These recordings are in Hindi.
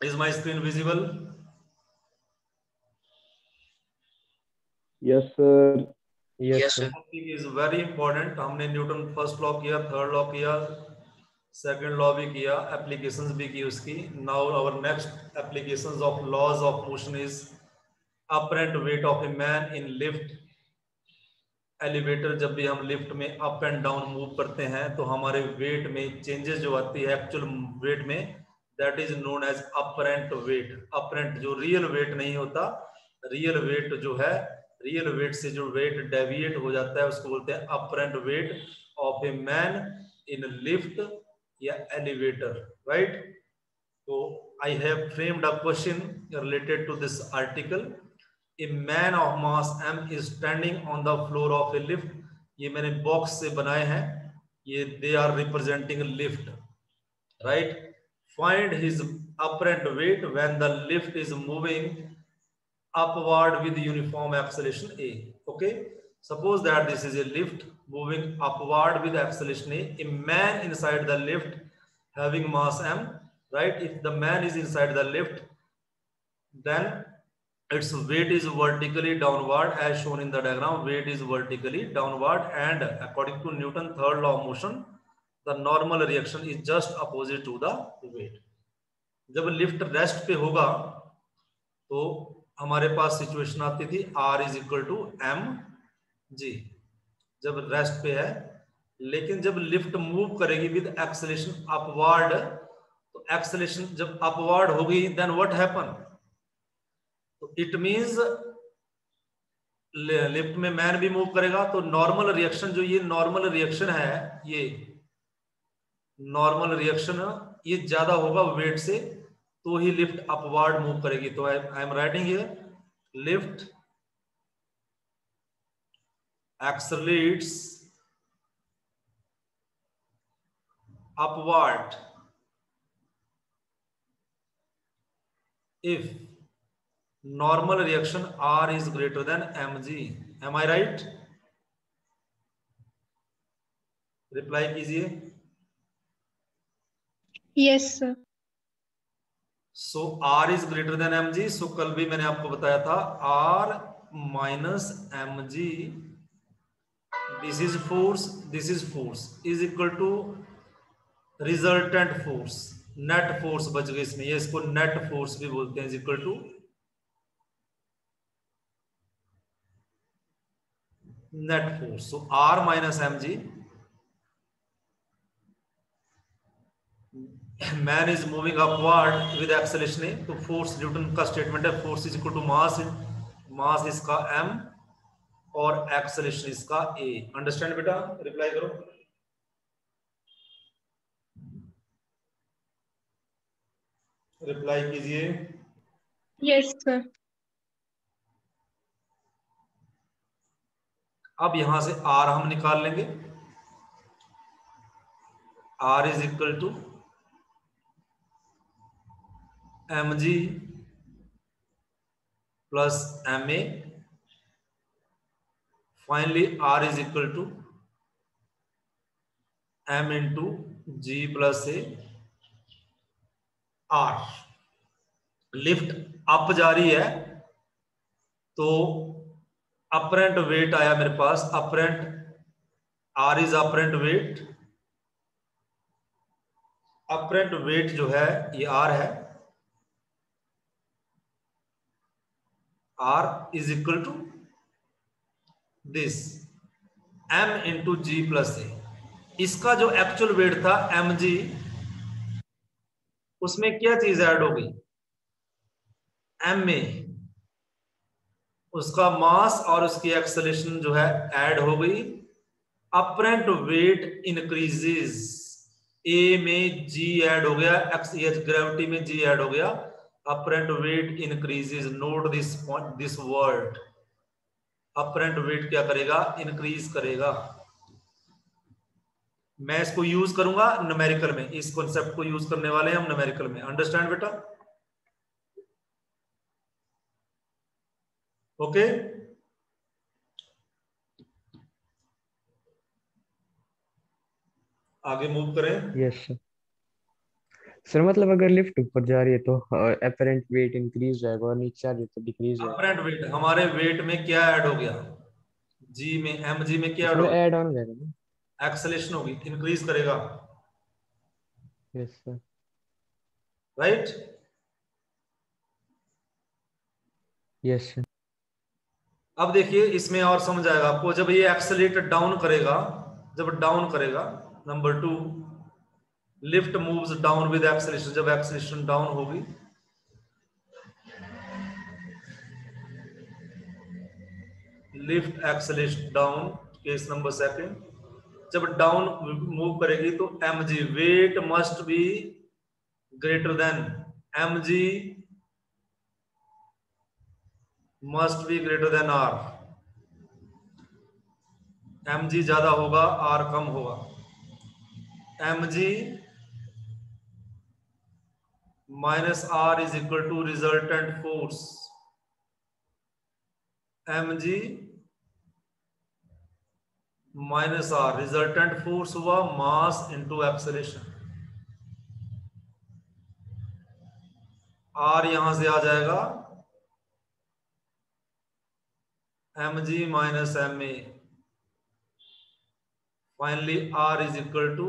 is my screen visible? Yes sir. Yes sir. is very important. हमने न्यूटन फ़र्स्ट लॉ किया थर्ड लॉ किया सेकंड लॉ भी किया एप्लीकेशंस भी की उसकी। Now our next applications of laws of motion is apparent weight of a man in lift elevator जब भी हम लिफ्ट में अप एंड डाउन मूव करते हैं तो हमारे वेट में चेंजेस जो आती है एक्चुअल वेट में that is known as apparent weight apparent जो रियल वेट नहीं होता रियल वेट जो है रियल वेट से जो वेट डेविएट हो जाता है, उसको बोलते हैं apparent weight of a man in lift या एलिवेटर राइट तो I have framed a question related to this article a man of mass M is standing on the floor of a lift ये मैंने बॉक्स से बनाए हैं। ये they are representing lift right Find his apparent weight when the lift is moving upward with uniform acceleration A. Okay. Suppose that this is a lift moving upward with acceleration A. A man inside the lift having mass M, right? If the man is inside the lift, then its weight is vertically downward as shown in the diagram. Weight is vertically downward and according to Newton third law of motion, the normal reaction is just opposite to the weight. जब लिफ्ट रेस्ट पे होगा तो हमारे पास सिचुएशन आती थी R is equal to M G जब रेस्ट पे है, लेकिन जब लिफ्ट मूव करेगी विद एक्सलेशन अपवर्ड तो एक्सलेशन जब अपवर्ड होगी देन व्हाट हैपन तो इट मींस लिफ्ट में मैन भी मूव करेगा तो नॉर्मल रिएक्शन जो ये नॉर्मल रिएक्शन है, ये नॉर्मल रिएक्शन ये ज़्यादा होगा वेट से तो ही लिफ्ट अपवर्ड मूव करेगी तो I am writing here lift accelerates upward if normal reaction R is greater than mg. Am I right? Reply कीजिए yes so R is greater than M G so कल भी मैंने आपको बताया था R minus M G this is force this is force is equal to resultant force net force बच गई इसमें। ये इसको नेट फोर्स भी बोलते हैं is equal to net force so R minus M Man is moving upward with acceleration A. तो force न्यूटन का स्टेटमेंट है force is equal to mass mass इसका m और acceleration इसका a. Understand बेटा? Reply करो. रिप्लाई कीजिए यस सर अब यहाँ से आर हम निकाल लेंगे R is equal to M G plus M A finally R is equal to M into G plus A R lift up जा रही है तो अपरेंट वेट आया मेरे पास। Apparent R is apparent weight apparent weight जो है, ये आर है। R is equal to this M into G plus A इसका जो एक्चुअल वेट था एम जी उसमें क्या चीज़ ऐड हो गई? एम ए उसका मास और उसकी एक्सलेशन जो है ऐड हो गई। अपरेंट वेट इंक्रीजेस ए में जी ऐड हो गया एक्स ग्रेविटी में जी ऐड हो गया। Apparent weight increases note this this word apparent weight क्या करेगा? इंक्रीज करेगा. मैं इसको यूज़ करूँगा नमेरिकल में. इस कॉन्सेप्ट को यूज़ करने वाले हैं हम न्यूमेरिकल में. अंडरस्टैंड बेटा? ओके आगे मूव करें. यस yes, सर मतलब अगर लिफ्ट ऊपर जा रही है तो अपेरेंट वेट इंक्रीज जाएगा और नीचे जा रही है तो डिक्रीज जाएगा। अपरेंट वेट हमारे वेट में क्या ऐड हो गया? जी में एम जी में क्या ऐड हो गया? ऐड ऑन जाएगा ना। एक्सेलेशन होगी इंक्रीज करेगा। Yes sir right yes sir अब देखिए इसमें और समझ आएगा आपको जब ये एक्सेलेट डाउन करेगा जब डाउन करेगा number two lift moves down with acceleration, जब एक्सेलेशन डाउन होगी। Lift acceleration down, case number second. जब डाउन मूव करेगी तो M G weight must be greater than M G must be greater than R M G ज़्यादा होगा आर कम होगा। M G R is equal to resultant force M G minus R, resultant force हुआ मास इंटू एक्सलेशन आर यहाँ से आ जाएगा M G minus M A. Finally R is equal to,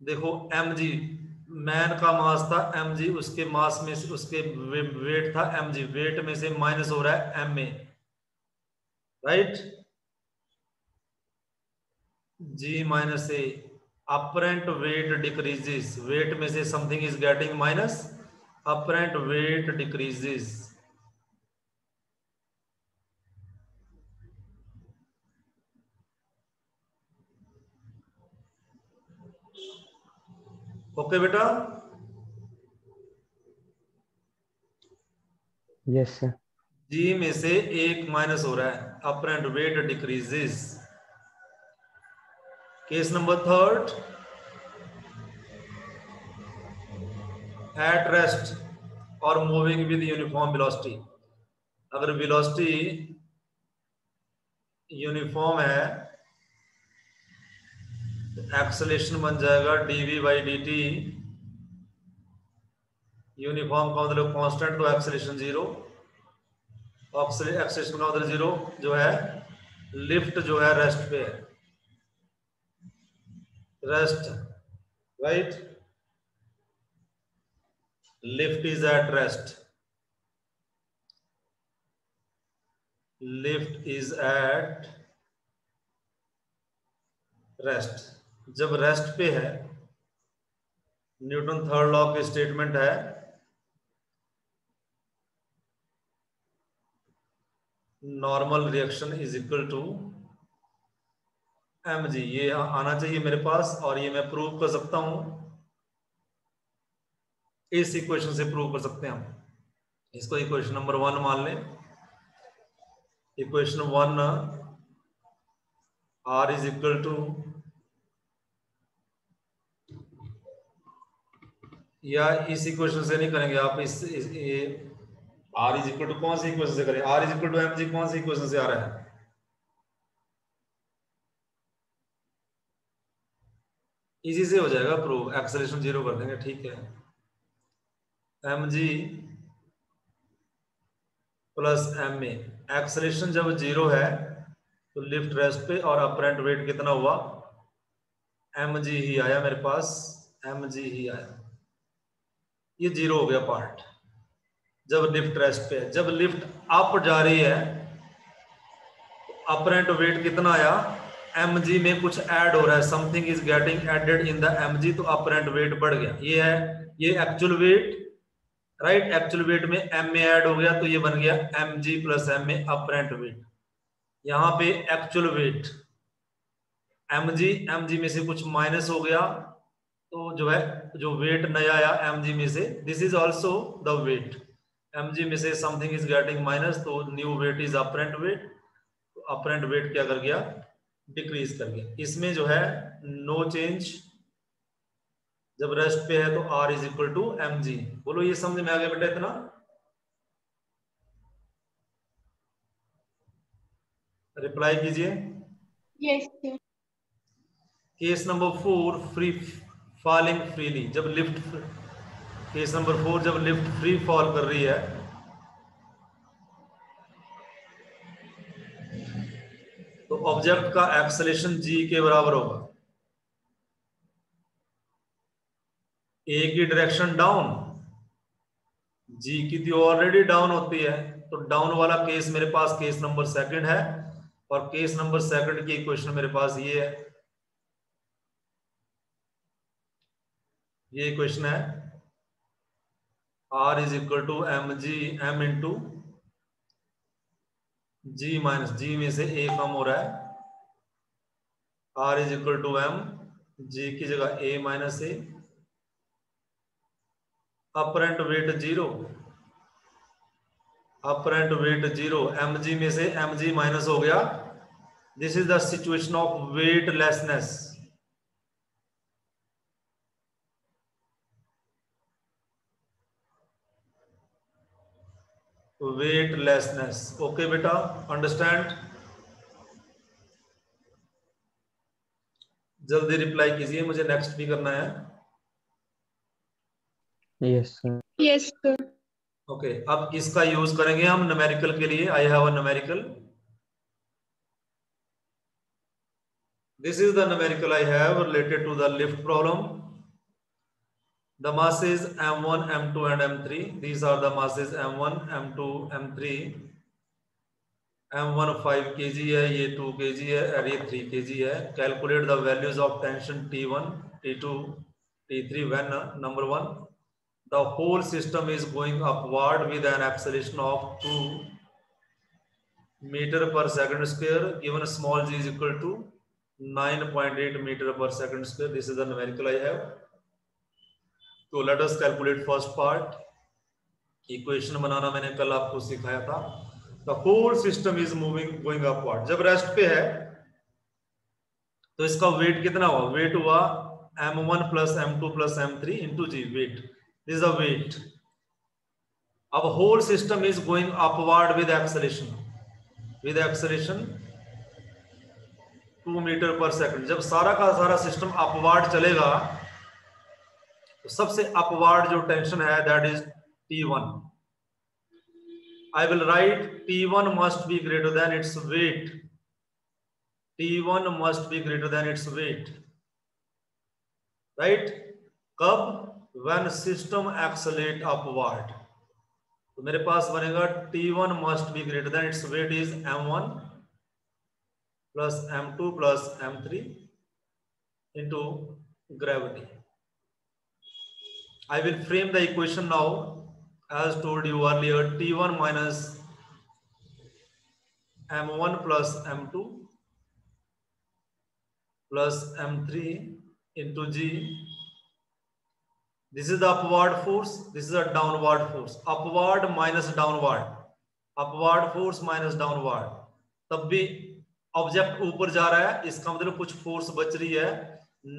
देखो एम जी मैन का मास था एम जी उसके मास में से, उसके वेट था एम जी वेट में से माइनस हो रहा है M A right G minus A apparent weight decreases weight में से something is getting minus apparent weight decreases okay बेटा? यस सर जी में से एक माइनस हो रहा है. Apparent weight decreases case number third at rest और मूविंग विद यूनिफॉर्म वेलोसिटी अगर वेलोसिटी यूनिफॉर्म है एक्सलेशन बन जाएगा DV by D T uniform का मतलब कांस्टेंट तो एक्सलेशन ज़ीरो एक्सलेशन का मतलब ज़ीरो जो है लिफ्ट जो है रेस्ट पे है। Rest right lift is at rest lift is at rest जब रेस्ट पे है न्यूटन थर्ड लॉ की स्टेटमेंट है normal reaction is equal to M G. ये आना चाहिए मेरे पास और ये मैं प्रूव कर सकता हूँ। इस इक्वेशन से प्रूव कर सकते हैं हम। इसको इक्वेशन नंबर वन मान लें। Equation one R is equal to या इस इक्वेशन से नहीं करेंगे आप इस, इस ये आर इज़ इक्वल टू कौन सी इक्वेशन से करें? R is equal to M G कौन सी इक्वेशन से आ रहा है? इसी से हो जाएगा प्रूव एक्सेलेशन ज़ीरो कर देंगे ठीक है। M G plus M A acceleration जब ज़ीरो है तो लिफ्ट रेस्ट पे और अपरेंट वेट कितना हुआ? एम जी ही आया मेरे पास एम जी ही आया। ये ज़ीरो हो गया पार्ट जब लिफ्ट रेस्ट पे है। जब लिफ्ट अप जा रही है तो अपरेंट वेट कितना आया? एम जी में कुछ ऐड हो रहा है। Something is getting added in the M G तो अपरेंट वेट बढ़ गया। ये है, ये actual weight right actual weight में एम में ऐड हो गया तो ये बन गया एम जी प्लस एम में अपरेंट वेट यहाँ पे actual weight M G M G में से कुछ माइनस हो गया तो जो है जो वेट नया आया एम जी में से this is also the weight M G में से समथिंग इज़ गेटिंग माइनस तो new weight is apparent weight apparent weight क्या कर गया? डिक्रीज कर गया. इसमें जो है नो चेंज जब रेस्ट पे है तो R is equal to M G बोलो ये समझ में आ गया बेटा इतना? रिप्लाई कीजिए। Case number four free falling freely जब लिफ्ट केस नंबर फोर जब लिफ्ट फ्री फॉल कर रही है तो ऑब्जेक्ट का एक्सलेशन जी के बराबर होगा। ए की डायरेक्शन डाउन जी की तो ऑलरेडी डाउन होती है तो डाउन वाला केस मेरे पास केस नंबर सेकंड है, और केस नंबर सेकंड की इक्वेशन मेरे पास ये है। ये इक्वेशन है। R is equal to M G M into G minus G में से ए कम हो रहा है। R is equal to M G की जगह A minus A apparent weight zero apparent weight zero M G में से एम जी माइनस हो गया। This is the situation of weightlessness weightlessness okay बेटा अंडरस्टैंड जल्दी रिप्लाई कीजिए मुझे नेक्स्ट भी करना है। यस सर ओके अब इसका यूज़ करेंगे हम न्यूमेरिकल के लिए। I have a numerical this is the numerical I have related to the lift problem the masses m1 m2 and m3 these are the masses m1 m2 m3 m1 5 kg है ये 2 kg है और ये 3 kg है calculate the values of tension t1 t2 t3 when uh, number 1 the whole system is going upward with an acceleration of 2 meter per second square given small g is equal to 9.8 meter per second square this is the numerical i have तो let us calculate first part equation बनाना मैंने कल आपको सिखाया था. The whole system is moving going upward जब रेस्ट पे है तो इसका वेट कितना हुआ? वेट हुआ M one plus M two plus M three into G weight this the weight अब whole system is going upward with acceleration with acceleration two metre per second जब सारा का सारा सिस्टम अपवर्ड चलेगा तो सबसे अपवर्ड जो टेंशन है that is T one I will write T one must be greater than its weight T one must be greater than its weight right कब? वेन सिस्टम एक्सलेट अपवर्ड तो मेरे पास बनेगा T one must be greater than its weight is M one plus M two plus M three into gravity I will frame the equation now as told you earlier T1 minus M1 plus M2 plus M3 into G. This is the upward force. This is a downward force. Upward minus downward. Upward force minus downward. तब भी ऑब्जेक्ट ऊपर जा रहा है इसका मतलब कुछ फोर्स बच रही है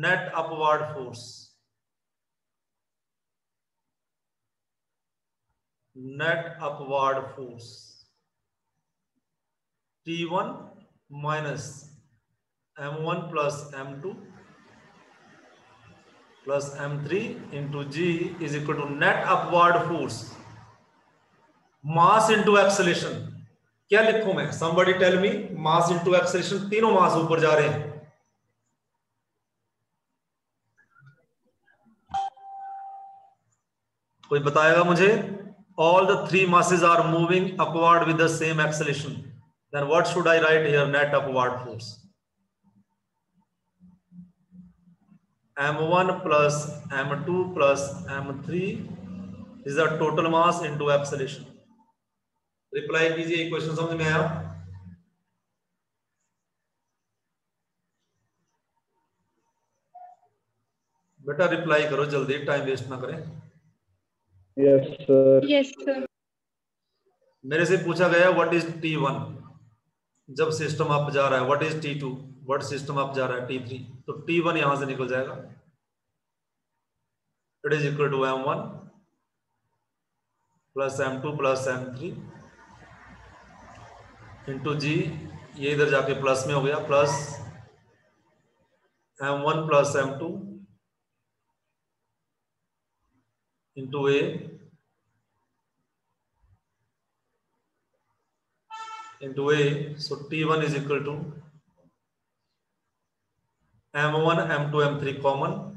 net upward force net upward force T1 minus M1 plus M2 plus M3 into G is equal to net upward force mass into acceleration क्या लिखूं मैं somebody tell me mass into acceleration तीनों मास ऊपर जा रहे हैं कोई बताएगा मुझे all the three masses are moving upward with the same acceleration, then what should I write here? Net upward force. m1 plus m2 plus m3 is the total mass into acceleration. Reply कीजिए क्वेश्चन समझ में आया बेटा रिप्लाई करो जल्दी टाइम वेस्ट ना करें मेरे से पूछा गया व्हाट इज़ T1 जब सिस्टम आप जा रहा है what is T two what system आप जा रहा है टी थ्री तो टी वन यहाँ से निकल जाएगा। It is equal to M one plus M two plus M three into G ये इधर जाके प्लस में हो गया plus M one plus M two into A into A. So T1 is equal to M1, M2, M3 common.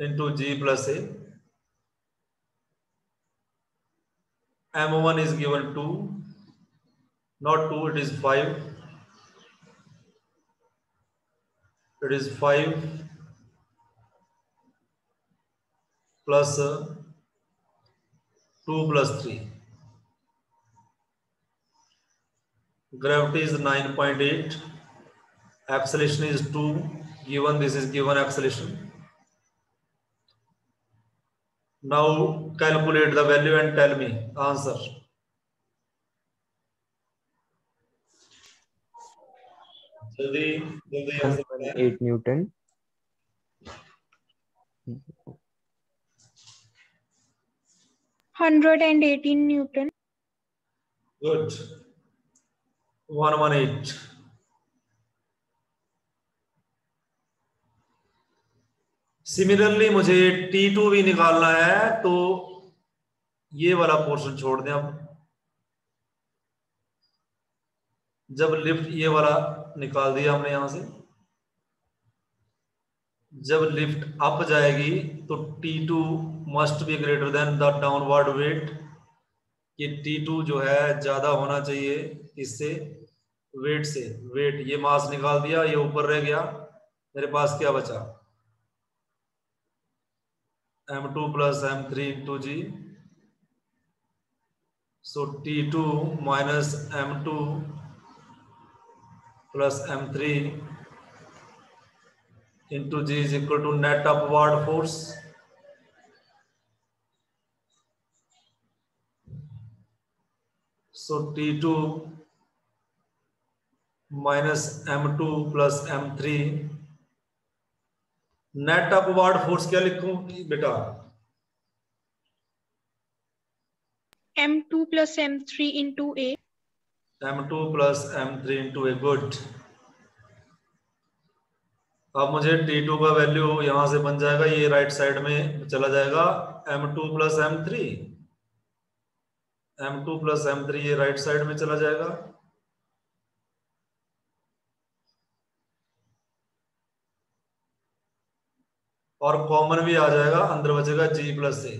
into G plus A. M1 is given 2, not 2, it is 5. It is 5 uh, 2 plus 3. Gravity is 9.8. Acceleration is 2. Given this is given acceleration. Now calculate the value and tell me answer. जल्दी जल्दी आंसर बताएँ 8 Newton eighteen Newton. Good. 118. Similarly मुझे टी टू भी निकालना है तो ये वाला पोर्शन छोड़ दें अब जब लिफ्ट ये वाला निकाल दिया हमने यहाँ से। जब लिफ्ट अप जाएगी तो T2 must be greater than the downward weight कि T2 जो है, ज़्यादा होना चाहिए इससे वेट से। वेट ये मास निकाल दिया, ये ऊपर रह गया। मेरे पास क्या बचा? M2 plus m3 into g so t2 minus m2 plus m3 into g is equal to net upward force so t2 minus m2 plus m3 net upward force क्या लिखूं बेटा M2 plus M3 into A. m2 plus m3 into A good अब मुझे t2 का वैल्यू यहाँ से बन जाएगा, ये राइट साइड में चला जाएगा m2 plus m3 m2 plus M three ये राइट साइड में चला जाएगा. और कॉमन भी आ जाएगा, अंदर बचेगा g plus A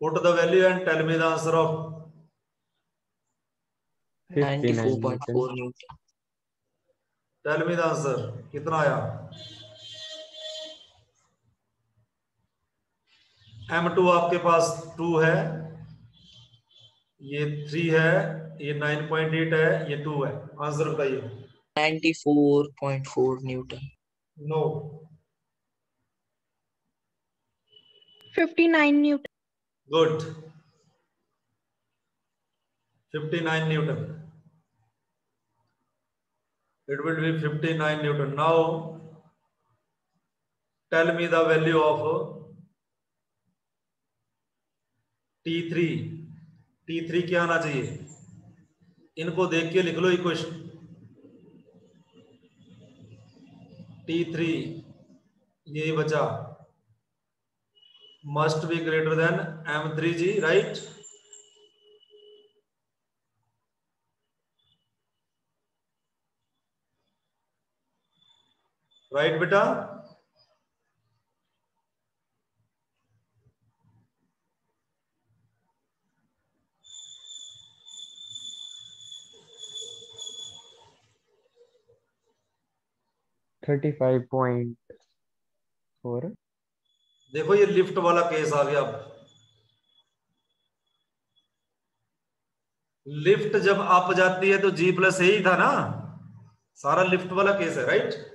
put the value and tell me the answer of 59 94.4 Newton tell me the answer कितना आया? M2 आपके पास 2 है। ये 3 है ये 9.8 है ये 2 है। आंसर बताइए। 94.4 Newton no Fifty-nine Newton. Good 59 Newton it will be 59 newton now tell me the value of t3 t3 क्या आना चाहिए इनको देख के लिख लो इक्वेशन t3 यही बचा must be greater than m3g right right बेटा? थर्टी फाइव पॉइंट फोर देखो ये लिफ्ट वाला केस आ गया अब। लिफ्ट जब अप जाती है तो जी प्लस ही था ना? सारा लिफ्ट वाला केस है राइट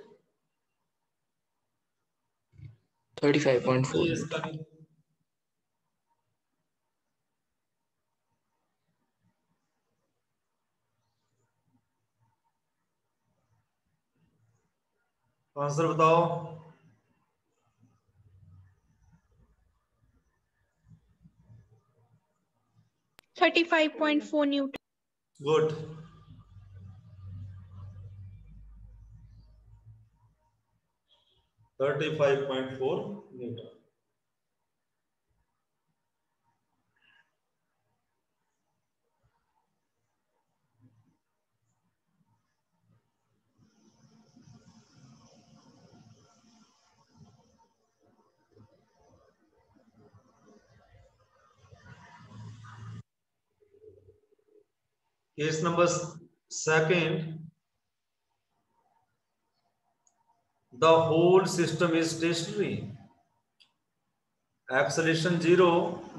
35.4 ये इसका नहीं। आंसर बताओ Thirty-five point four Newton. Good 35.4 Newton. Case number second the whole system is stationary. Acceleration zero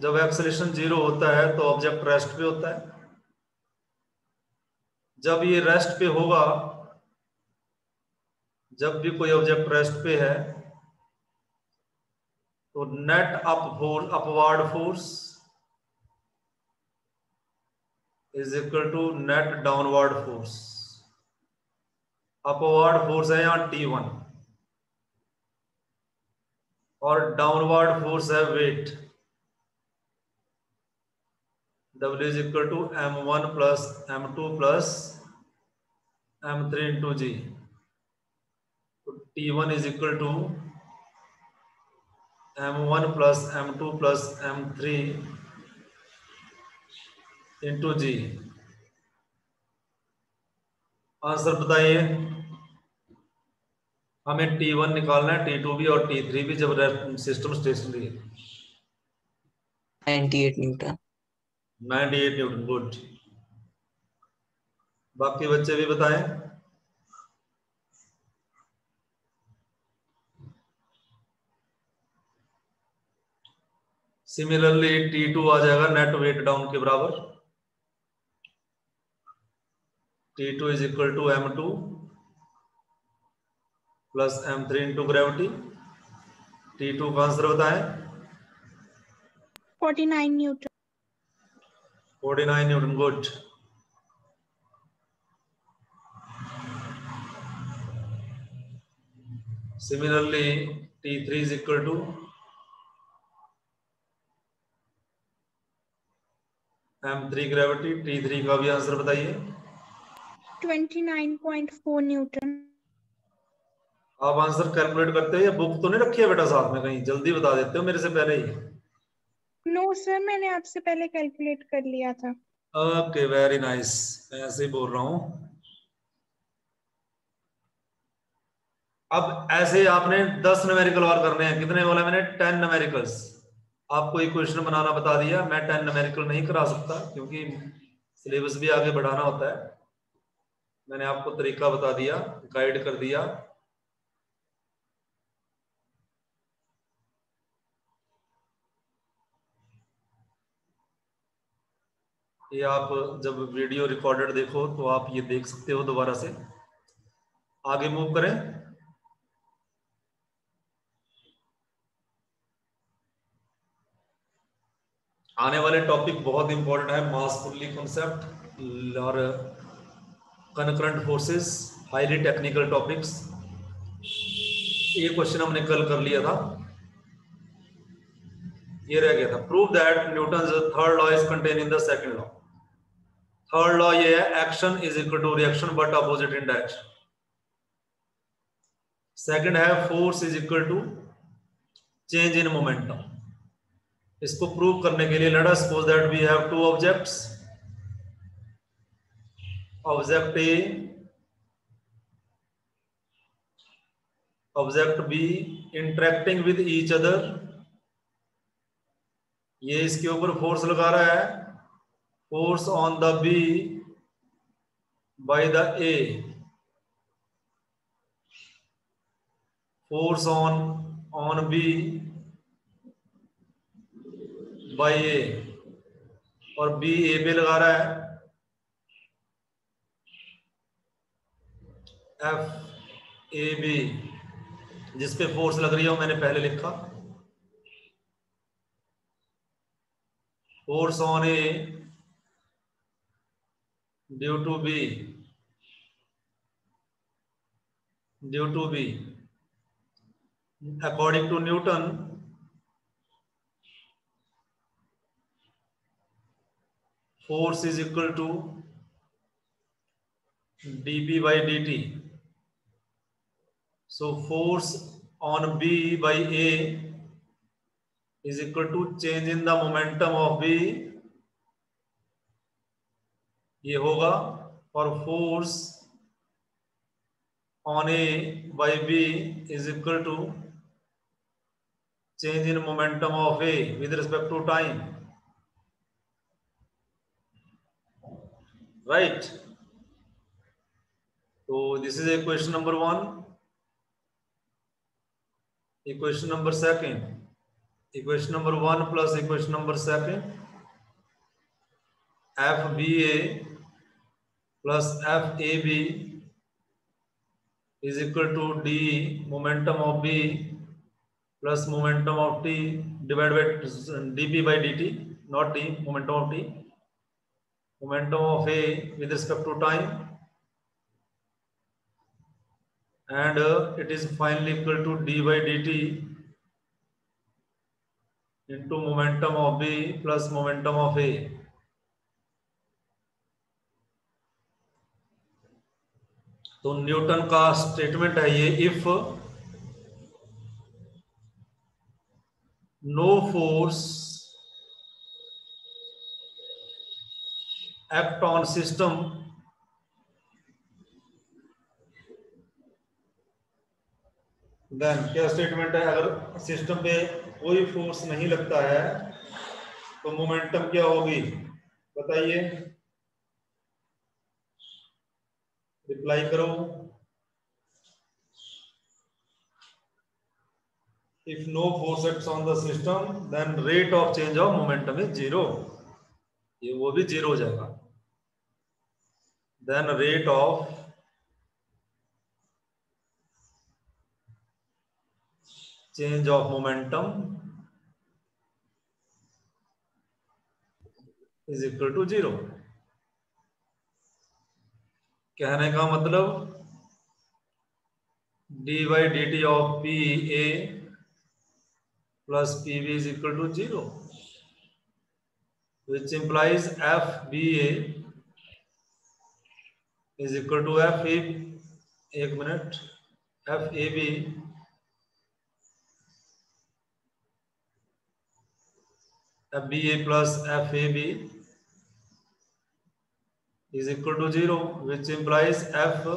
जब एक्सलेशन ज़ीरो होता है तो ऑब्जेक्ट रेस्ट पे होता है। जब ये रेस्ट पे होगा, जब भी कोई ऑब्जेक्ट रेस्ट पे है तो net up force upward force is equal to net downward force upward force है यहाँ टी वन और डाउनवर्ड फोर्स है weight W is equal to M one plus M two plus M three into G T one is equal to M one plus M two plus M three into G answer बताइए। हमें टी वन निकालना है टी टू भी और टी थ्री भी जब सिस्टम स्टेशनरी है। 98 न्यूटन। 98 Newton good. बाकी बच्चे भी बताएँ। सिमिलरली टी टू आ जाएगा नेट वेट डाउन के बराबर। T two is equal to M two plus M three into gravity T two का आंसर बताएँ 49 Newton. 49 Newton good similarly t3 is equal to m3 gravity t3 का भी आंसर बताइए 29.4 Newton. आप आंसर कैलकुलेट करते हो या बुक तो नहीं रखी है बेटा साथ में कहीं? जल्दी बता देते हो मेरे से पहले ही। नो सर मैंने आपसे पहले कैलकुलेट कर लिया था। ओके वेरी नाइस मैं ऐसे ही बोल रहा हूँ। अब ऐसे आपने 10 न्यूमेरिकल और करने हैं। कितने बोला मैंने? 10 न्यूमेरिकल्स आपको एक क्वेश्चन बनाना बता दिया। मैं 10 न्यूमेरिकल नहीं करा सकता क्योंकि सिलेबस भी आगे बढ़ाना होता है। मैंने आपको तरीका बता दिया गाइड कर दिया। ये आप जब वीडियो रिकॉर्डेड देखो तो आप ये देख सकते हो दोबारा से। आगे मूव करें। आने वाले टॉपिक बहुत इंपॉर्टेंट है मास फुल्ली कॉन्सेप्ट और concurrent forces highly technical topics ये क्वेश्चन हमने कल कर लिया था। ये रह गया था। Prove that Newton third law is contain in the second law third law ये है action is equal to reaction but opposite in direction second है force is equal to change in momentum इसको प्रूव करने के लिए let us suppose that we have two objects object A object B interacting with each other ये इसके ऊपर फोर्स लगा रहा है। Force on the B by the A. Force on on B by A और B A पे लगा रहा है F A B जिस पे फोर्स लग रही है वो मैंने पहले लिखा force on A due to B due to B according to Newton force is equal to dp by dt. So force on B by A is equal to change in the momentum of B ये होगा और force on A by B is equal to change in momentum of A with respect to time right तो this is equation number one equation number second equation number one plus equation number second F B A plus FAB is equal to D momentum of B plus momentum of T divided by dP by dt, not T, momentum of T. Momentum of A with respect to time. And uh, it is finally equal to d by dt into momentum of B plus momentum of A. तो न्यूटन का स्टेटमेंट है ये if no force act on system then क्या स्टेटमेंट है? अगर सिस्टम पे कोई फोर्स नहीं लगता है तो मोमेंटम क्या होगी? बताइए। रिप्लाई करो। If no force act on the system then rate of change of momentum is zero ये वो भी ज़ीरो हो जाएगा। Then rate of change of momentum is equal to zero कहने का मतलब D Y D T of P A plus P B is equal to zero which implies F B A is equal to F A एक minute F A B F is equal to 0 which implies f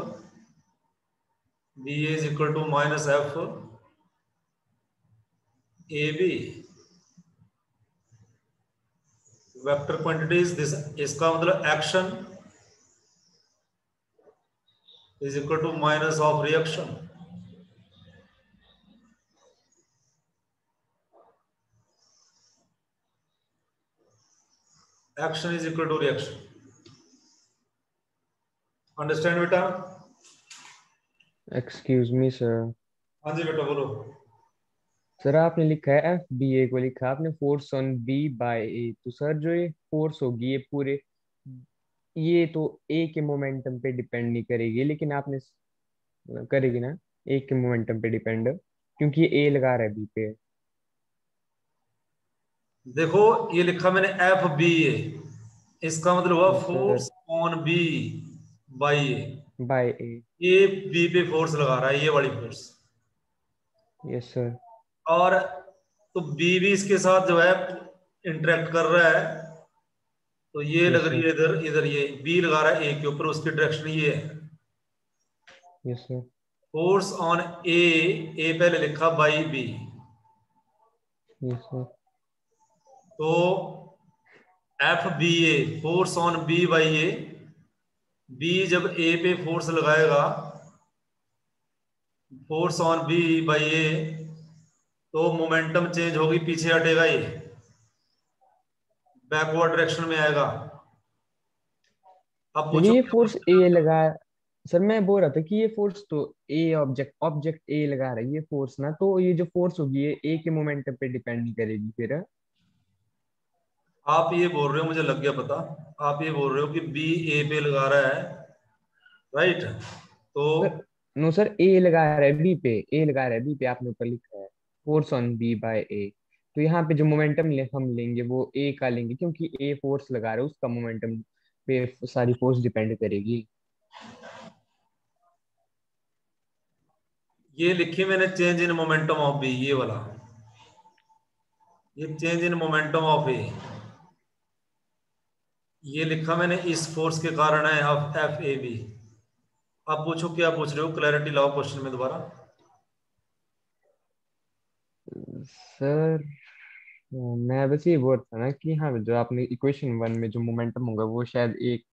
b is equal to minus f ab vector quantities this इसका मतलब action is equal to minus of reaction action is equal to reaction Understand बेटा? एक्सक्यूज मी सर हाँ जी बेटा बोलो। सर आपने लिखा है एफ़ बी ए को लिखा। आपने force on B by A तो सर जो ये फोर्स होगी ये पूरे ये तो ए के मोमेंटम पे डिपेंड नहीं करेगी लेकिन आपने करेगी ना ए के मोमेंटम पे डिपेंड क्योंकि ए लगा रहा है बी पे। देखो ये लिखा मैंने एफ़ बी ए इसका मतलब हुआ force on B by A. By A. ये बी पे फोर्स लगा रहा है ये वाली फोर्स यस सर और तो बी भी इसके साथ जो है इंटरेक्ट कर रहा है। तो ये Yes, लग रही है इधर इधर ये बी लगा रहा है ए के ऊपर उसकी डायरेक्शन ये है। Yes sir force on A A पहले लिखा बाई बी यस सर तो F B A force on B by A B जब ए पे फोर्स लगाएगा force on B by A तो मोमेंटम चेंज होगी, पीछे हटेगा ये। बैकवर्ड डायरेक्शन में आएगा। अब ये फोर्स ए लगा, सर मैं बोल रहा था कि ये फोर्स तो ए ऑब्जेक्ट ऑब्जेक्ट ए लगा रहा है, ये फोर्स ना तो ये जो फोर्स होगी, ये ए के मोमेंटम पे डिपेंड करेगी फिर। आप ये बोल रहे हो मुझे लग गया पता। आप ये बोल रहे हो कि बी ए पे लगा रहा है राइट तो नो सर ए लगा रहा है बी पे। ए लगा रहा है बी पे आपने ऊपर लिखा है। Force on B by A तो यहाँ पे जो मोमेंटम ले, हम लेंगे वो ए का लेंगे क्योंकि ए फोर्स लगा रहा है उसका मोमेंटम पे सारी फोर्स डिपेंड करेगी। ये लिखी मैंने change in momentum of B ये वाला। ये change in momentum of A ये लिखा मैंने, इस फोर्स के कारण है, अब एफ़ ए बी आप पूछो, क्या पूछ रहे हो? क्लैरिटी लाओ क्वेश्चन में दोबारा। सर मैं बस ये बोल रहा था ना कि हाँ जो आपने इक्वेशन वन में जो मोमेंटम होगा, वो शायद एक